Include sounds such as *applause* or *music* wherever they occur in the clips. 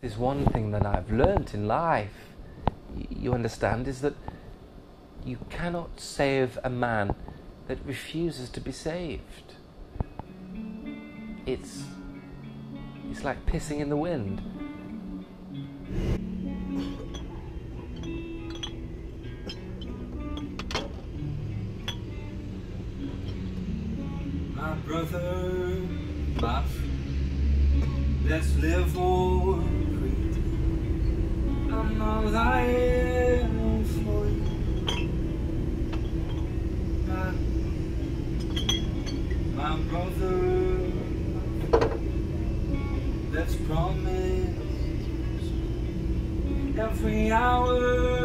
There's one thing that I've learned in life, you understand, is that you cannot save a man that refuses to be saved. It's it's like pissing in the wind. My brother, my let's live free. All I am for you. My, my brother, let's promise. Every hour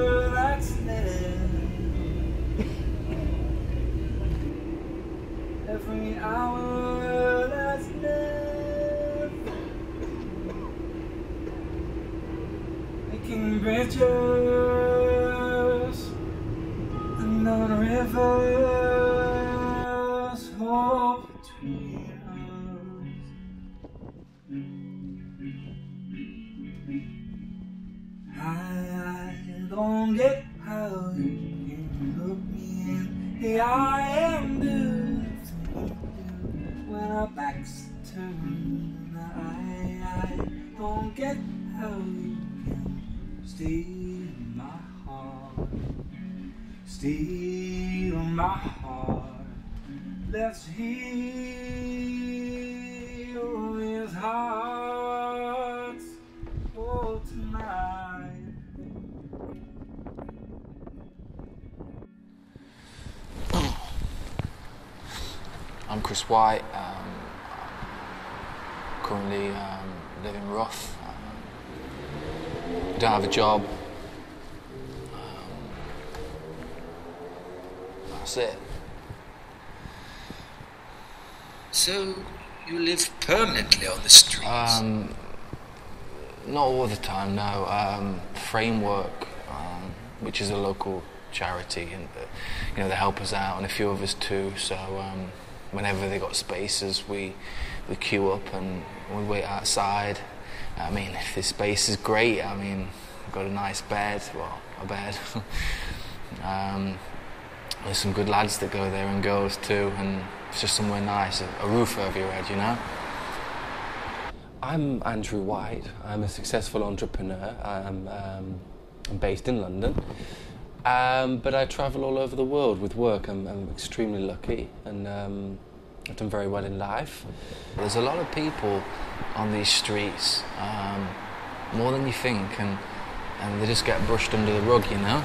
Chris White. Um, currently um, living rough. Um, don't have a job. Um, that's it. So you live permanently on the streets? Um, not all the time, no. Um, Framework, um, which is a local charity, and uh, you know they help us out, and a few of us too. So um, whenever they got spaces, we we queue up and we wait outside. I mean, if this space is great, I mean, we've got a nice bed, well, a bed. *laughs* um, there's some good lads that go there and girls too, and it's just somewhere nice, a, a roof over your head, you know. I'm Andrew White. I'm a successful entrepreneur. I'm, um, I'm based in London. Um, but I travel all over the world with work. I'm, I'm extremely lucky and um, I've done very well in life. There's a lot of people on these streets, um, more than you think, and, and they just get brushed under the rug, you know?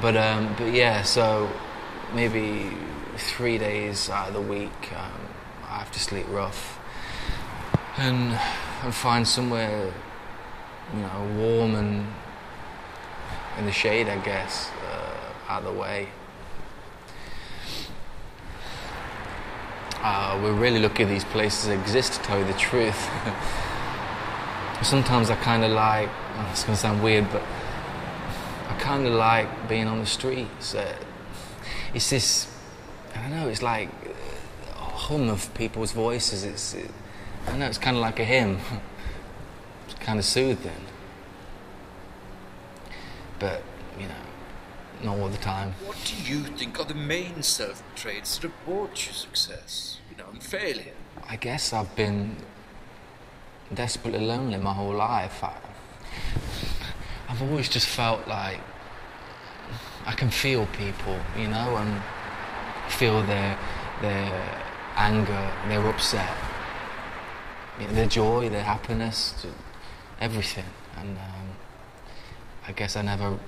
But, um, but yeah, so maybe three days out of the week, um, I have to sleep rough and, and find somewhere, you know, warm and in the shade, I guess, uh, out of the way. Uh, we're really lucky these places exist, to tell you the truth. *laughs* Sometimes I kind of like, oh, it's going to sound weird, but I kind of like being on the streets. Uh, it's this, I don't know, it's like a hum of people's voices. It's, it, I know, it's kind of like a hymn. *laughs* It's kind of soothing. But, you know, not all the time. What do you think are the main self traits that have brought you success, you know, and failure? I guess I've been desperately lonely my whole life. I, I've always just felt like I can feel people, you know, and feel their their anger, their upset, their joy, their happiness, everything. And um, I guess I never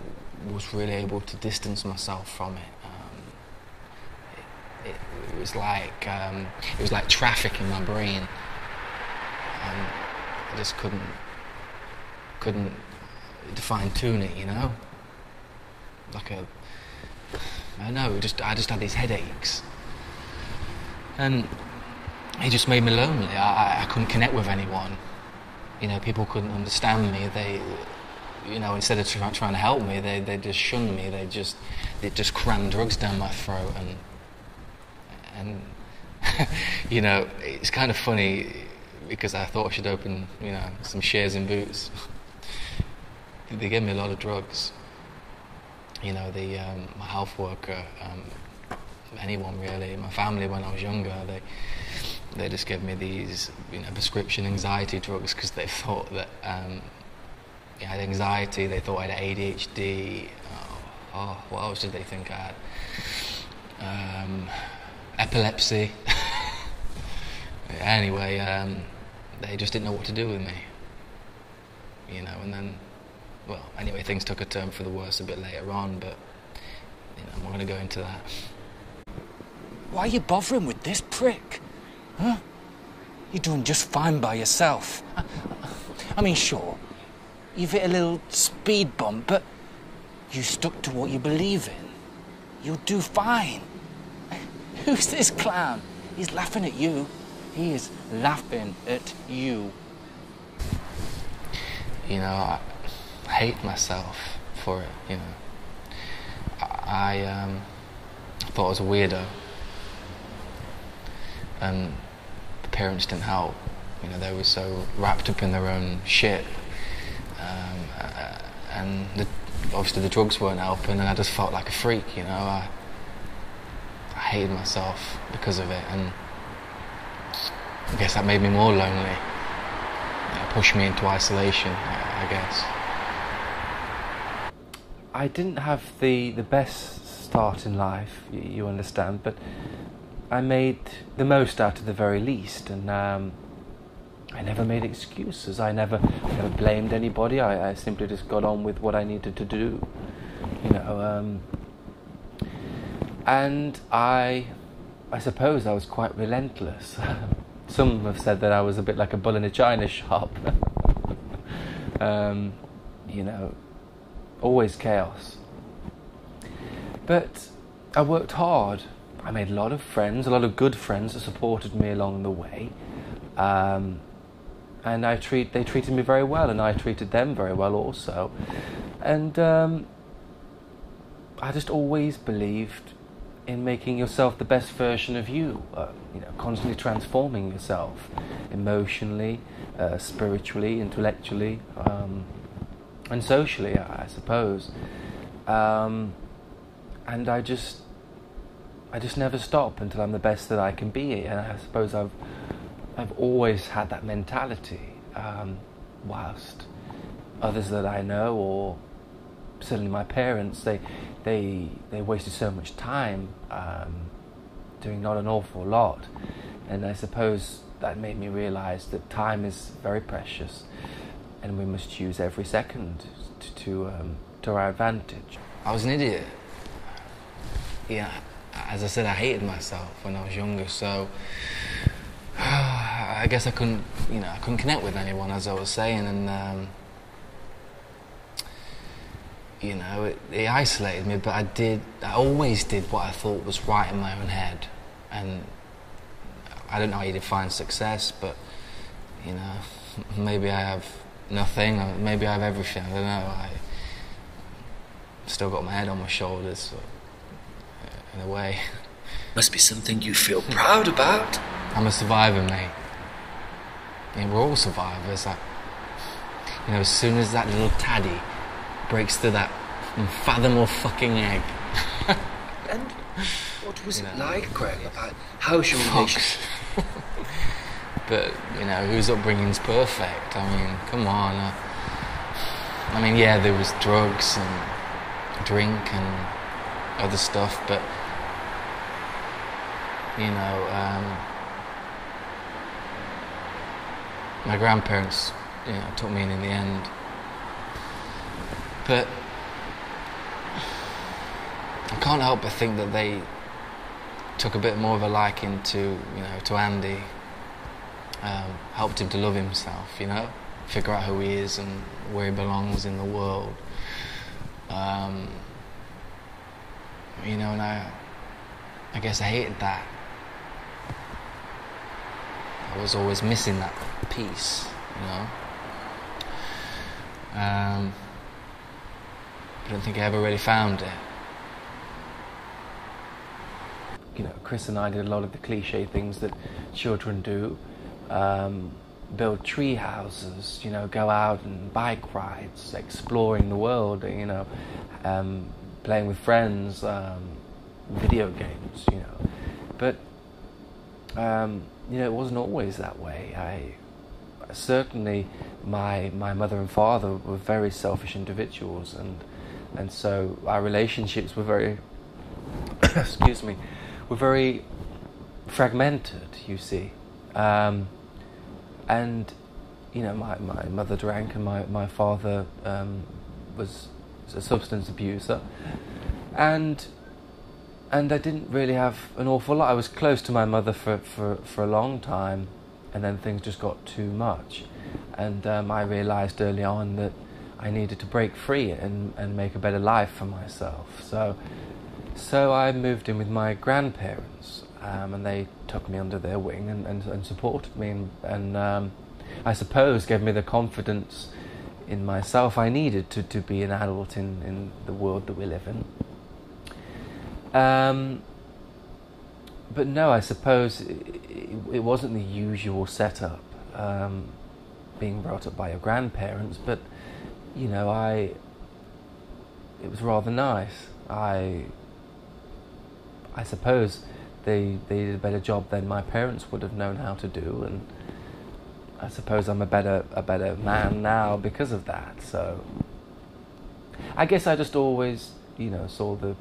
was really able to distance myself from it. Um, it, it, was like um, it was like traffic in my brain. And I just couldn't couldn't fine tune it, you know. Like a I know. Just I just had these headaches, and it just made me lonely. I, I couldn't connect with anyone. You know, people couldn't understand me. They you know, instead of try, trying to help me, they, they just shunned me. They just they just crammed drugs down my throat, and and *laughs* you know, it's kind of funny because I thought I should open, you know, some shares in Boots. *laughs* they gave me a lot of drugs. You know, the um, my health worker, um, anyone really, my family when I was younger, they they just gave me these, you know, prescription anxiety drugs because they *laughs* thought that um, I had anxiety. They thought I had ADHD. Oh, oh, what else did they think I had? Um, epilepsy. *laughs* anyway, um, they just didn't know what to do with me. You know, and then, well, anyway, things took a turn for the worse a bit later on, but you know, I'm not going to go into that. Why are you bothering with this prick? Huh? You're doing just fine by yourself. I mean, sure, you've hit a little speed bump, but you stuck to what you believe in. You'll do fine. *laughs* Who's this clown? He's laughing at you. He is laughing at you. You know, I hate myself for it, you know. I, um, thought I was a weirdo. And the parents didn't help. You know, they were so wrapped up in their own shit. And the, obviously the drugs weren't helping, and I just felt like a freak, you know. I, I hated myself because of it, and I guess that made me more lonely. It pushed me into isolation, I, guess. I didn't have the, the best start in life, you, you understand, but I made the most out of the very least, and um, I never made excuses. I never, I never blamed anybody. I, I simply just got on with what I needed to do, you know. Um, and I, I suppose I was quite relentless. *laughs* Some have said that I was a bit like a bull in a china shop. *laughs* um, you know, always chaos. But I worked hard. I made a lot of friends, a lot of good friends that supported me along the way. Um, and I treat they treated me very well, and I treated them very well also. And um, I just always believed in making yourself the best version of you. Uh, you know, constantly transforming yourself emotionally, uh, spiritually, intellectually, um, and socially, I, I suppose. Um, and I just, I just never stop until I'm the best that I can be. And I suppose I've, I've always had that mentality. Um, whilst others that I know, or certainly my parents, they, they, they wasted so much time um, doing not an awful lot. And I suppose that made me realize that time is very precious and we must use every second to, to, um, to our advantage. I was an idiot. Yeah, as I said, I hated myself when I was younger, so I guess I couldn't, you know, I couldn't connect with anyone, as I was saying, and um, you know, it, it isolated me. But I did, I always did what I thought was right in my own head, and I don't know how you define success, but you know, *laughs* maybe I have nothing, or maybe I have everything. I don't know. I still got my head on my shoulders, so, in a way. Must be something you feel proud about. I'm a survivor, mate. Yeah, we're all survivors. I, you know, as soon as that little taddy breaks through that unfathomable fucking egg. *laughs* And what was You it like, Greg? About how's your relationship? *laughs* But you know, whose upbringing's perfect? I mean, come on. Uh, I mean, yeah, there was drugs and drink and other stuff, but you know, um, my grandparents, you know, took me in in the end. But I can't help but think that they took a bit more of a liking to, you know, to Andy. Um, helped him to love himself, you know, figure out who he is and where he belongs in the world. Um, you know, and I, I guess I hated that. Was always missing that piece, you know. Um, I don't think I ever really found it. you know, Chris and I did a lot of the cliche things that children do. Um, build tree houses, you know, go out and bike rides, exploring the world, you know, um, playing with friends, um, video games, you know. But um, you know, it wasn't always that way. I certainly my my mother and father were very selfish individuals, and and so our relationships were very *coughs* excuse me were very fragmented. You see, um, and you know, my, my mother drank, and my my father um, was a substance abuser, and and I didn't really have an awful lot. I was close to my mother for, for, for a long time, and then things just got too much. And um, I realized early on that I needed to break free and, and make a better life for myself. So, so I moved in with my grandparents, um, and they took me under their wing and, and, and supported me, and, and um, I suppose gave me the confidence in myself I needed to, to be an adult in, in the world that we live in. Um, but no, I suppose it, it, wasn't the usual setup, um, being brought up by your grandparents. But you know, I it was rather nice. I I suppose they they did a better job than my parents would have known how to do, and I suppose I'm a better a better man now because of that. So I guess I just always you know saw the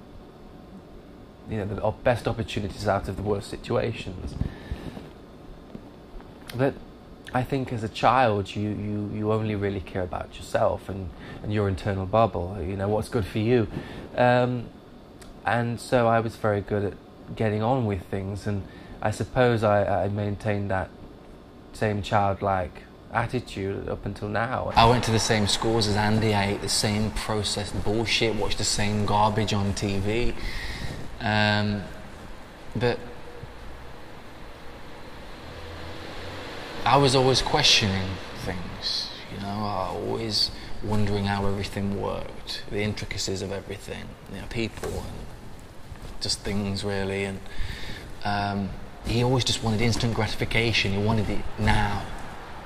you know the best opportunities out of the worst situations. But I think as a child, you, you, you only really care about yourself and, and your internal bubble. You know what's good for you, um, and so I was very good at getting on with things, and I suppose I, I maintained that same childlike attitude up until now. I went to the same schools as Andy. I ate the same processed bullshit, watched the same garbage on TV. Um, but I was always questioning things, you know, always wondering how everything worked, the intricacies of everything, you know, people and just things really. And um, he always just wanted instant gratification. He wanted it now.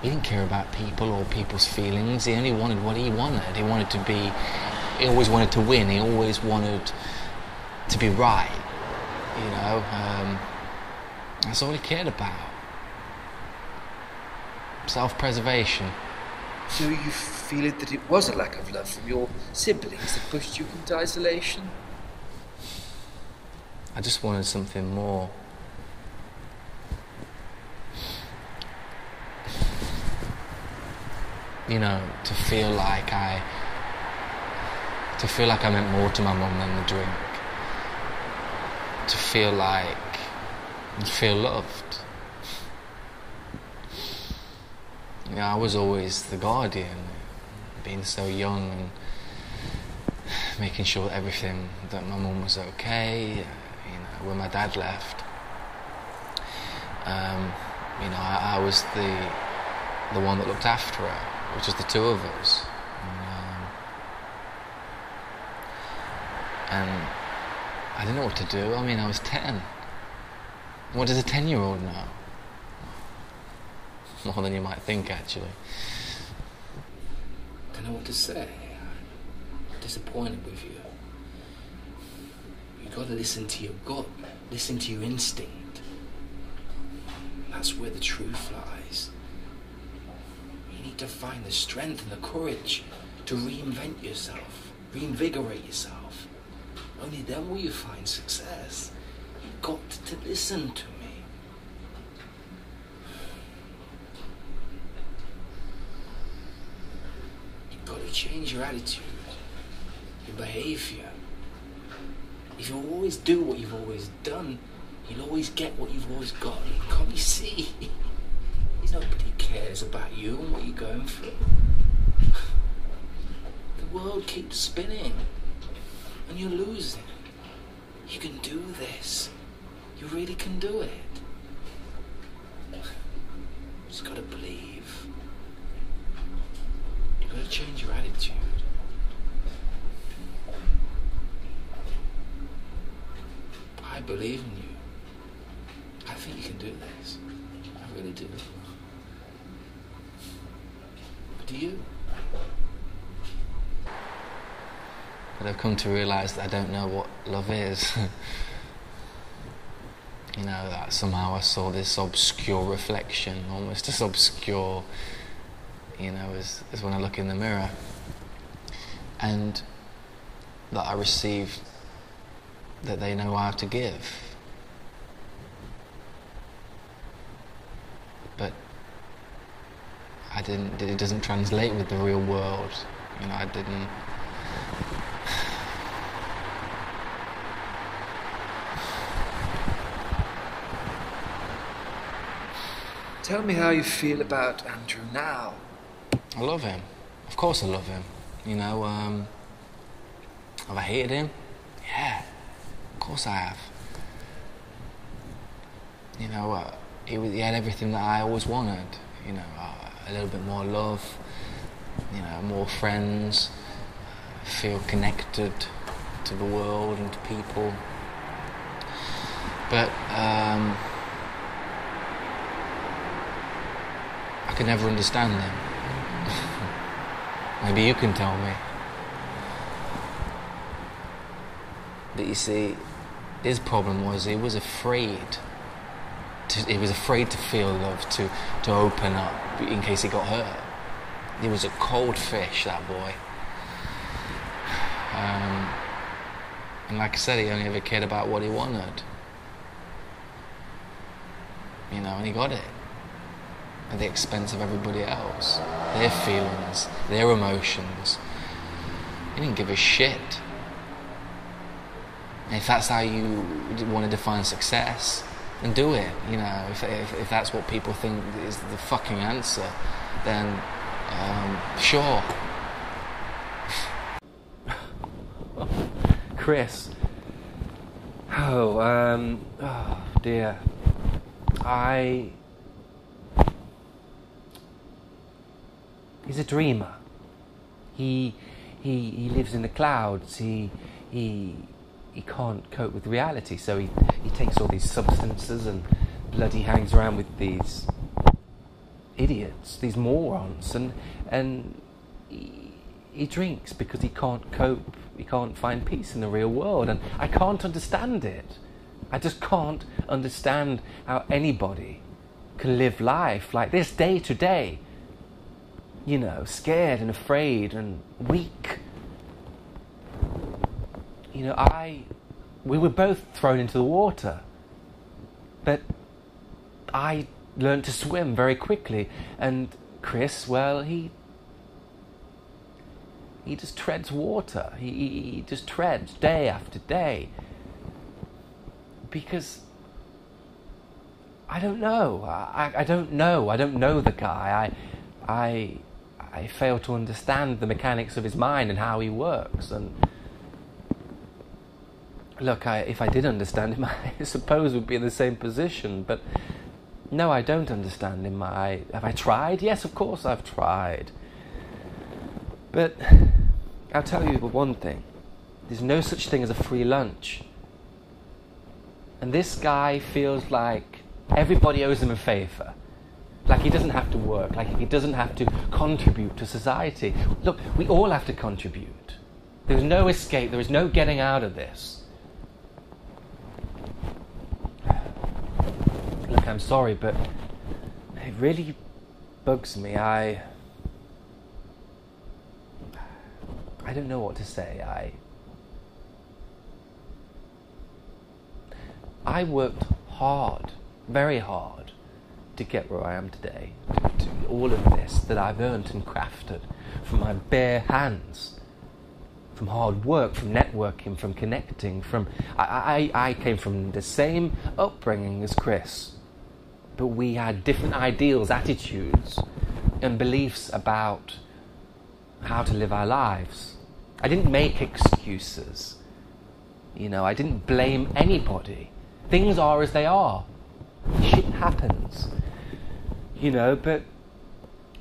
He didn't care about people or people's feelings. He only wanted what he wanted. He wanted to be. He always wanted to win. He always wanted to be right. You know, um, that's all he cared about. Self-preservation. So you feel it that it was a lack of love from your siblings that pushed you into isolation? I just wanted something more. You know, to feel like I to feel like I meant more to my mum than the drink to feel like you feel loved. You know, I was always the guardian, being so young and making sure everything that my mum was okay. You know, when my dad left, um, you know, I, I, was the the one that looked after her, which was the two of us. and, um, and I didn't know what to do. I mean, I was 10. What does a 10 year old know? More than you might think, actually. I Don't know what to say. I'm disappointed with you. You gotta listen to your gut, listen to your instinct. That's where the truth lies. You need to find the strength and the courage to reinvent yourself, reinvigorate yourself. Only then will you find success. You've got to listen to me. You've got to change your attitude, your behavior. If you always do what you've always done, you'll always get what you've always got. Can't you see? *laughs* Nobody cares about you and what you're going through. *laughs* The world keeps spinning and you're losing. You can do this. You really can do it. You just gotta believe. You gotta change your attitude. I believe in you. I think you can do this. I really do. But Do you? I've come to realise that I don't know what love is. *laughs* you know, that somehow I saw this obscure reflection, almost as obscure, you know, as, as when I look in the mirror. And that I received that they know how to give. But I didn't, it doesn't translate with the real world. You know, I didn't. Tell me how you feel about Andrew now. I love him. Of course I love him. You know, um, have I hated him? Yeah, of course I have. You know, uh, he, was- he had everything that I always wanted. You know, uh, a little bit more love, you know, more friends, feel connected to the world and to people. But um, I could never understand them. *laughs* Maybe you can tell me. But you see, his problem was he was afraid. To, he was afraid to feel love, to, to open up in case he got hurt. He was a cold fish, that boy. Um, and like I said, he only ever cared about what he wanted. You know, and he got it at the expense of everybody else. Their feelings, their emotions. He didn't give a shit. And if that's how you want to define success, then do it. You know, if, if, if that's what people think is the fucking answer, then um, sure. *laughs* Chris. Oh, um, oh dear. I. He's a dreamer. He, he, he lives in the clouds. He, he, he can't cope with reality, so he, he takes all these substances and bloody hangs around with these idiots, these morons, and and he, he drinks because he can't cope. He can't find peace in the real world, and I can't understand it. I just can't understand how anybody can live life like this day to day. You know, scared and afraid and weak. You know, I. We were both thrown into the water. But I learned to swim very quickly. And Chris, well, he. He just treads water. He, he, just treads day after day. Because. I don't know. I, I don't know. I don't know the guy. I, I, I fail to understand the mechanics of his mind and how he works. And look, I, if I did understand him, *laughs* I suppose we'd be in the same position. But no, I don't understand him. I have I tried? Yes, of course I've tried. But I'll tell you one thing: there's no such thing as a free lunch. And this guy feels like everybody owes him a favor. Like he doesn't have to work, like he doesn't have to contribute to society. Look, we all have to contribute. There's no escape, there is no getting out of this. Look, I'm sorry, but it really bugs me. I. I don't know what to say. I. I worked hard, very hard, to get where I am today. To, all of this that I've earned and crafted from my bare hands, from hard work, from networking, from connecting, from. I, I, I came from the same upbringing as Chris, but we had different ideals, attitudes, and beliefs about how to live our lives. I didn't make excuses. You know, I didn't blame anybody. Things are as they are. Shit happens. You know, but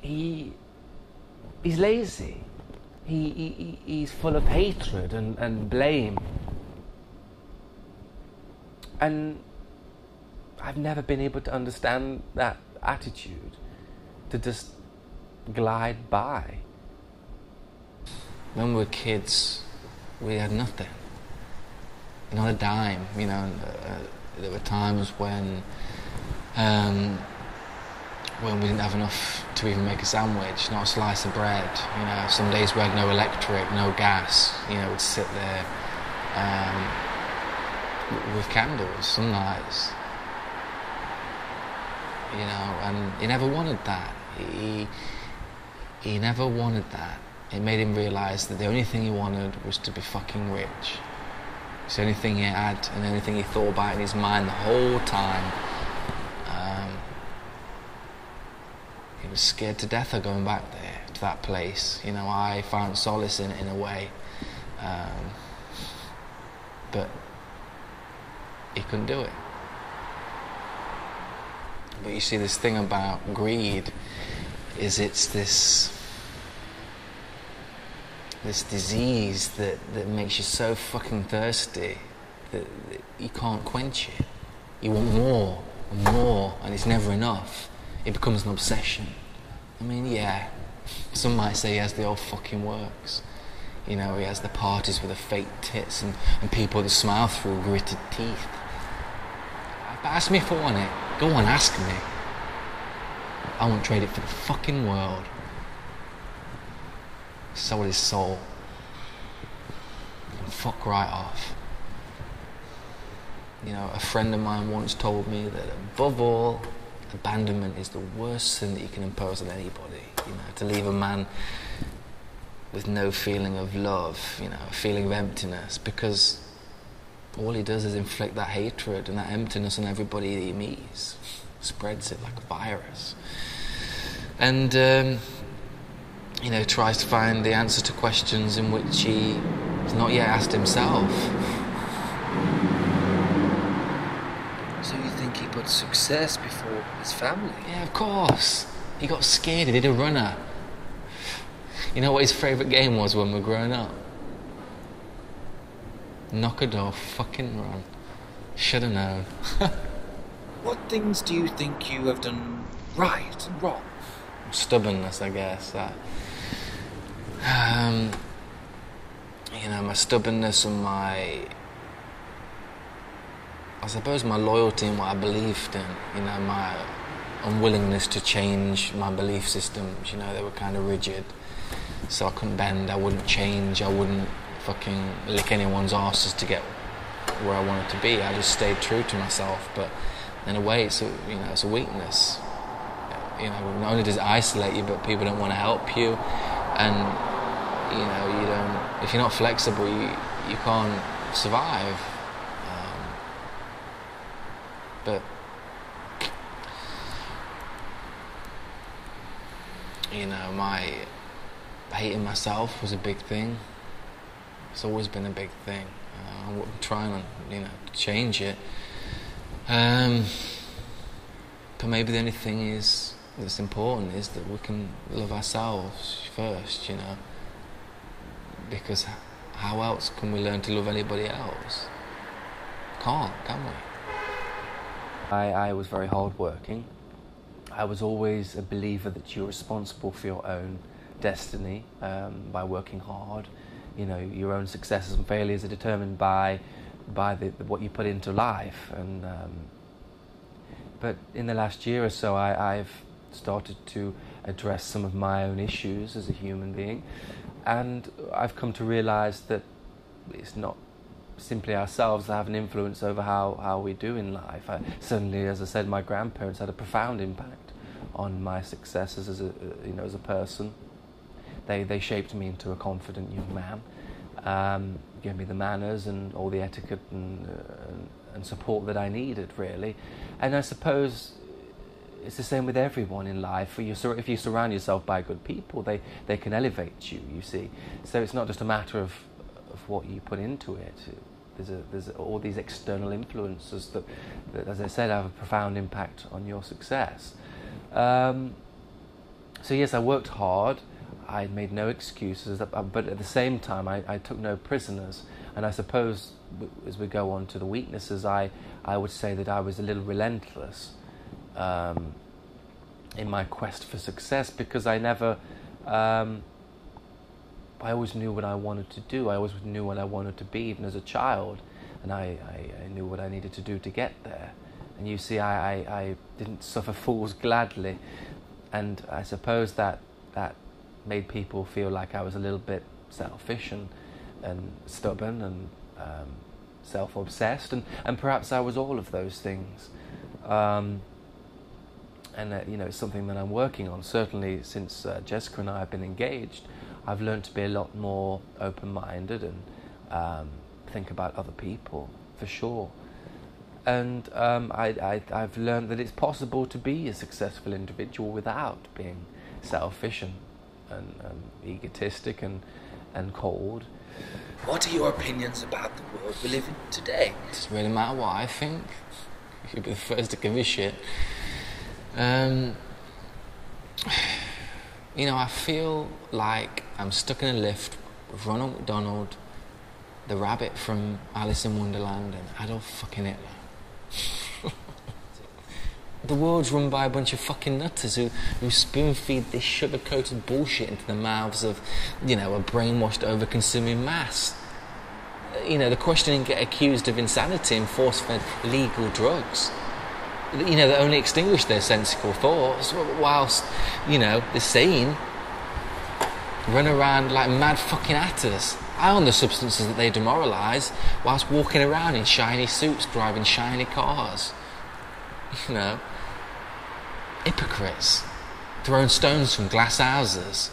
he he's lazy. He, he, he- he's full of hatred and, and blame. And I've never been able to understand that attitude. To just glide by. When we were kids, we had nothing. Not a dime, you know. Uh, there were times when, um, when we didn't have enough to even make a sandwich, not a slice of bread. You know, some days we had no electric, no gas. You know, we'd sit there um, with candles some nights. You know, and he never wanted that. He he never wanted that. It made him realise that the only thing he wanted was to be fucking rich. It's the only thing he had and the only thing he thought about in his mind the whole time. Was scared to death of going back there to that place. You know, I found solace in it in a way. Um, but he couldn't do it. But you see, this thing about greed is it's this this disease that, that makes you so fucking thirsty that, that you can't quench it. You want more and more, and it's never enough. It becomes an obsession. I mean, yeah, some might say he has the old fucking works. You know, he has the parties with the fake tits and, and people that smile through gritted teeth. But ask me if I want it. Go on, ask me. I won't trade it for the fucking world. So his soul. And fuck right off. You know, a friend of mine once told me that above all, abandonment is the worst sin that you can impose on anybody. You know, to leave a man with no feeling of love, you know, a feeling of emptiness, because all he does is inflict that hatred and that emptiness on everybody that he meets, spreads it like a virus. And, um, you know, tries to find the answer to questions in which he has not yet asked himself. So you think he put success before his family? Yeah, of course. He got scared, he did a runner. You know what his favourite game was when we were growing up? Knock a door, fucking run. Should have known. *laughs* What things do you think you have done right and wrong? stubbornness, I guess. That, um, you know, my stubbornness and my, I suppose, my loyalty in what I believed in. You know, my unwillingness to change my belief systems. You know, they were kind of rigid, so I couldn't bend. I wouldn't change. I wouldn't fucking lick anyone's asses to get where I wanted to be. I just stayed true to myself. But in a way, it's a, you know, it's a weakness you know, not only does it isolate you, but people don't want to help you, and you know, you don't. If you're not flexible, you you can't survive. But you know, my hating myself was a big thing. It's always been a big thing. Uh, I'm trying to, you know, change it. Um, but maybe the only thing is that's important is that we can love ourselves first, you know. Because how else can we learn to love anybody else? Can't, can we? I, I was very hardworking. I was always a believer that you're responsible for your own destiny um, by working hard. You know, your own successes and failures are determined by by the, what you put into life. And um, but in the last year or so, I, I've started to address some of my own issues as a human being, and I've come to realise that it's not simply ourselves that have an influence over how, how we do in life. I, certainly, as I said, my grandparents had a profound impact on my successes as a you know as a person. They they shaped me into a confident young man, um, gave me the manners and all the etiquette and, uh, and support that I needed really, and I suppose it's the same with everyone in life. If you surround yourself by good people, they, they can elevate you. You see, so it's not just a matter of of what you put into it. There's a, there's all these external influences that, that, as I said, have a profound impact on your success. Um, so yes, I worked hard. I made no excuses, uh, but at the same time, I, I took no prisoners. And I suppose, as we go on to the weaknesses, I, I would say that I was a little relentless. Um, in my quest for success because I never. Um, I always knew what I wanted to do. I always knew what I wanted to be, even as a child, and I, I, I knew what I needed to do to get there. And you see, I, I, I didn't suffer *laughs* fools gladly, and I suppose that that made people feel like I was a little bit selfish and and stubborn and um, self-obsessed, and, and perhaps I was all of those things. Um, and uh, you know, it's something that I'm working on. Certainly, since uh, Jessica and I have been engaged, I've learned to be a lot more open-minded and um, think about other people for sure. And um, I, I, have learned that it's possible to be a successful individual without being selfish and, and um, egotistic and, and cold. What are your opinions about the world we live in today? It doesn't really matter what I think. *laughs* You'd be the first to give a shit. Um, *sighs* you know, I feel like I'm stuck in a lift with Ronald McDonald, the rabbit from Alice in Wonderland, and Adolf fucking Hitler. *laughs* the world's run by a bunch of fucking nutters who, who spoon feed this sugar coated bullshit into the mouths of, you know, a brainwashed, over consuming mass. You know, the questioning get accused of insanity and force fed legal drugs you know, that only extinguish their sensical thoughts, whilst, you know, the sane run around like mad fucking actors, high on the substances that they demoralise, whilst walking around in shiny suits, driving shiny cars. *laughs* You know, hypocrites, throwing stones from glass houses.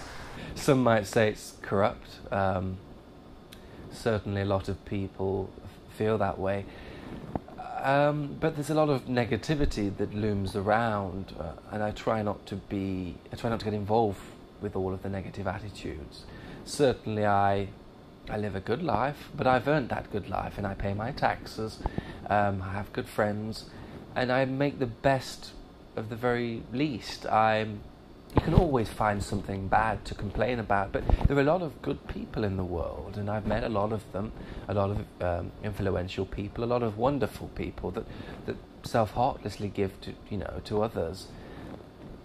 Some might say it's corrupt. Um, certainly, a lot of people feel that way. Um, but there's a lot of negativity that looms around, uh, and I try not to be, I try not to get involved with all of the negative attitudes. Certainly, I, I live a good life, but I've earned that good life, and I pay my taxes. Um, I have good friends, and I make the best of the very least. I'm you can always find something bad to complain about, but there are a lot of good people in the world, and I've met a lot of them, a lot of um, influential people, a lot of wonderful people that, that self-heartlessly give to you know to others,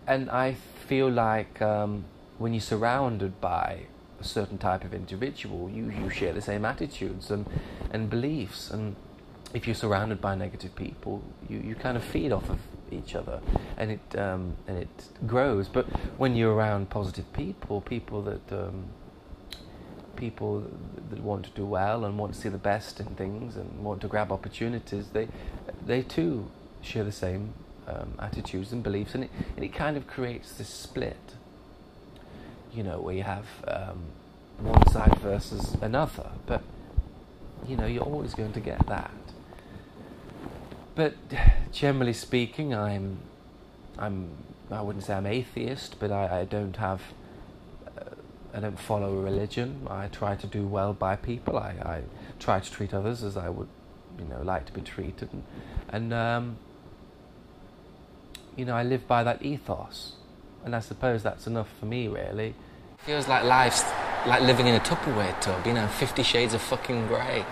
and I feel like um, when you're surrounded by a certain type of individual, you, you share the same attitudes and, and beliefs, and if you're surrounded by negative people, you, you kind of feed off of each other, and it um, and it grows. But when you're around positive people, people that um, people that want to do well and want to see the best in things and want to grab opportunities, they they too share the same um, attitudes and beliefs, and it and it kind of creates this split. You know, where you have um, one side versus another, but you know you're always going to get that but generally speaking, I'm, I'm, I wouldn't say I'm atheist, but I, I don't have, uh, I don't follow a religion. I try to do well by people. I, I try to treat others as I would, you know, like to be treated, and, and um, you know, I live by that ethos, and I suppose that's enough for me, really. Feels like life's like living in a Tupperware tub, you know, Fifty Shades of fucking grey,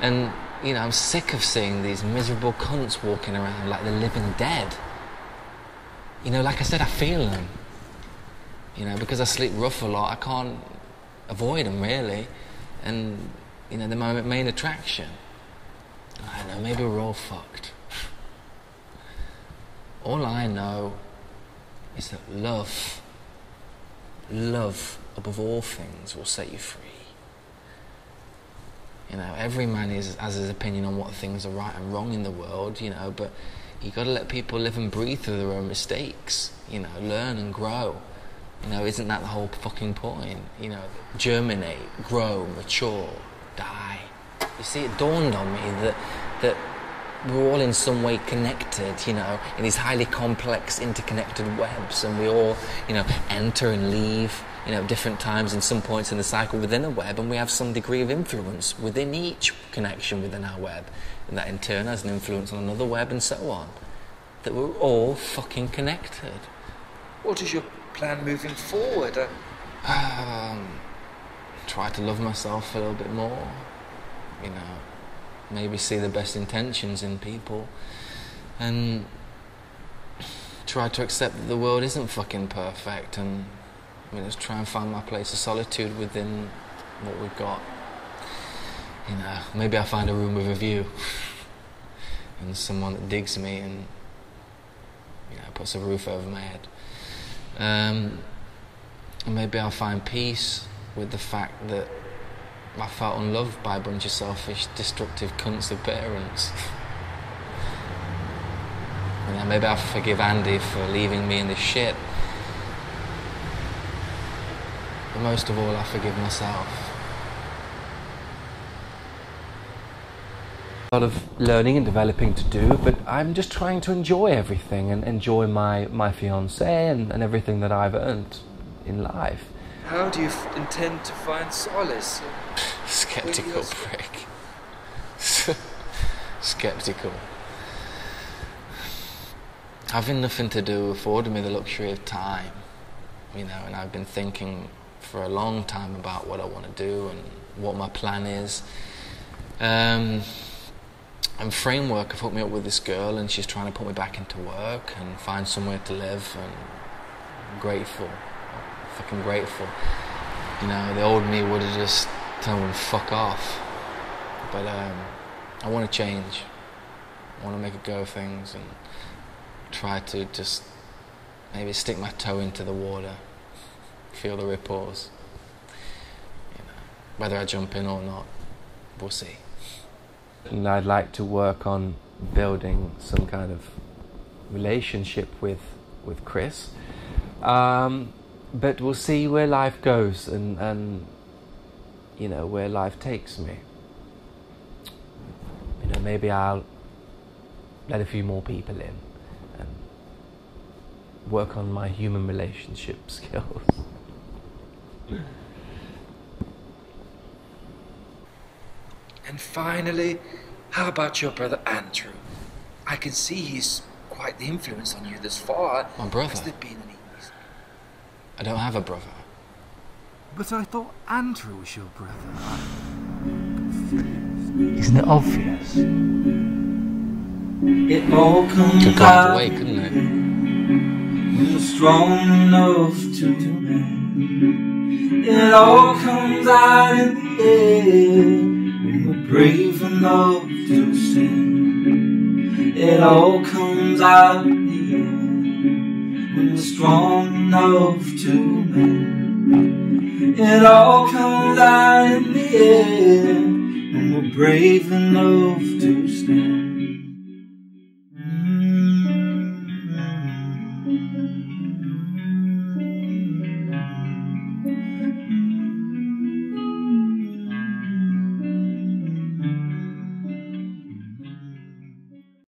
and you know, I'm sick of seeing these miserable cunts walking around like the living dead. You know, like I said, I feel them. You know, because I sleep rough a lot, I can't avoid them really. And, you know, they're my main attraction. I know, maybe we're all fucked. All I know is that love, love above all things will set you free. You know, every man is, has his opinion on what things are right and wrong in the world, you know, but you've got to let people live and breathe through their own mistakes, you know, learn and grow. You know, isn't that the whole fucking point? You know, germinate, grow, mature, die. You see, it dawned on me that, that we're all in some way connected, you know, in these highly complex, interconnected webs, and we all, you know, enter and leave you know, different times and some points in the cycle within a web, and we have some degree of influence within each connection within our web, and that in turn has an influence on another web, and so on. That we're all fucking connected. What is your plan moving forward? Uh... Um, try to love myself a little bit more. You know, maybe see the best intentions in people, and try to accept that the world isn't fucking perfect and you know, just try and find my place of solitude within what we've got. You know, maybe I'll find a room with a view *laughs* and someone that digs me and you know puts a roof over my head. Um, maybe I'll find peace with the fact that I felt unloved by a bunch of selfish, destructive cunts of parents. you know, maybe I'll forgive Andy for leaving me in this shit. But most of all, I forgive myself. A lot of learning and developing to do, but I'm just trying to enjoy everything and enjoy my, my fiance and, and everything that I've earned in life. How do you f- intend to find solace? Skeptical prick. *laughs* Skeptical. Having nothing to do afforded me the luxury of time, you know, and I've been thinking for a long time about what I want to do and what my plan is. Um, and Framework have hooked me up with this girl, and she's trying to put me back into work and find somewhere to live. And I'm grateful, fucking grateful. You know, the old me would have just told them fuck off. But um, I want to change. I want to make a go of things and try to just maybe stick my toe into the water, feel the ripples. You know, whether I jump in or not, we'll see. And I'd like to work on building some kind of relationship with with Chris. Um, but we'll see where life goes and, and you know where life takes me. You know, maybe I'll let a few more people in and work on my human relationship *laughs* skills. And finally, how about your brother Andrew? I can see he's quite the influence on you thus far. My brother? Has there been any reason? I don't have a brother. But I thought Andrew was your brother. Isn't it obvious? It all comes Could go either out way, couldn't it? you're strong enough to demand. It all comes out in the end when we're brave enough to stand. It all comes out in the end when we're strong enough to mend. It all comes out in the end when we're brave enough to stand.